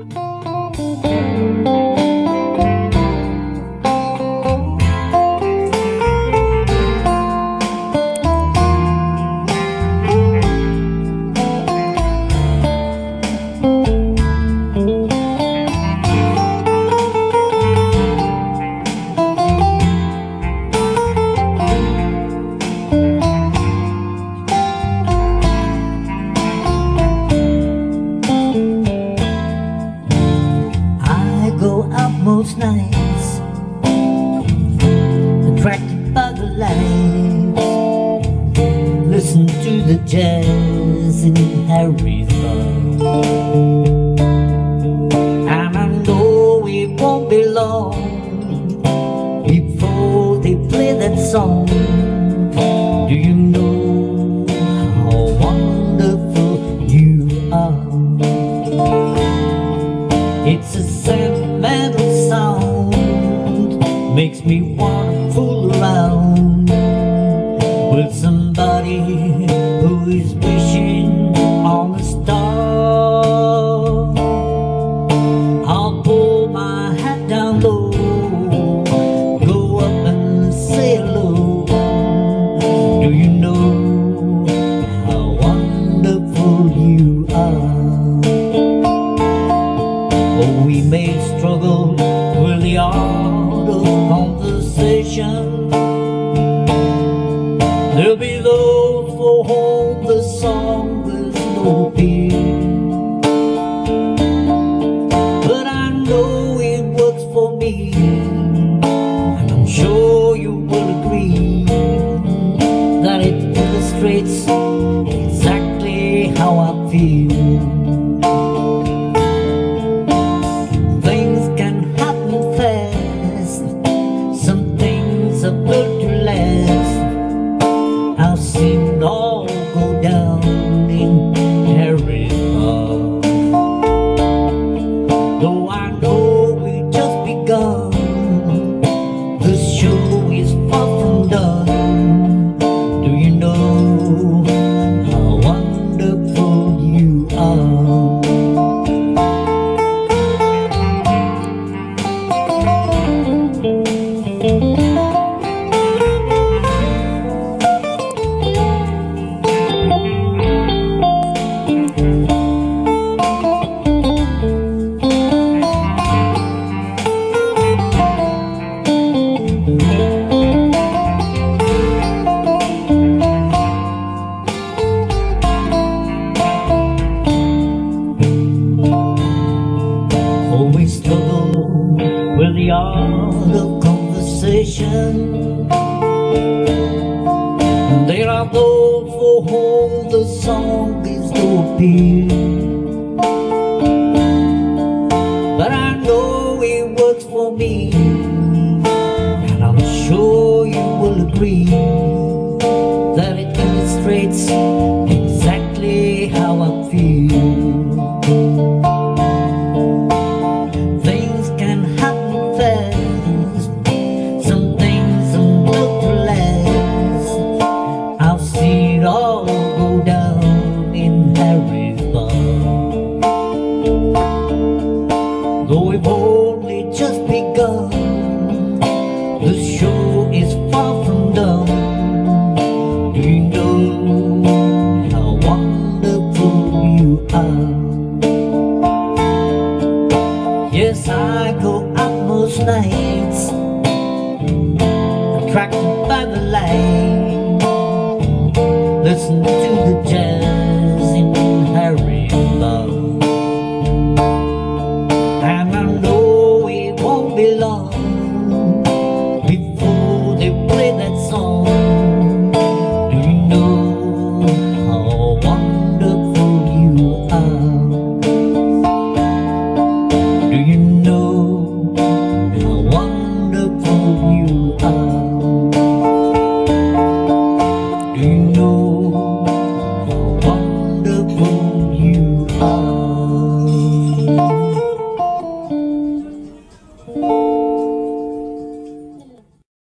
I out nights. Attracted by the lights Listen to the jazz in Harry's Bar And I know it won't be long Before they play that song Makes me wanna Oh, we may struggle with the art of conversation. There'll be those for whom the song will no appeal. But I know it works for me, and I'm sure you will agree that it illustrates exactly how I feel. With the art of conversation. And there are those for whom the song is no appeal. But I know it works for me, and I'm sure you will agree Yes, I go out most nights Attracted by the light. Listen to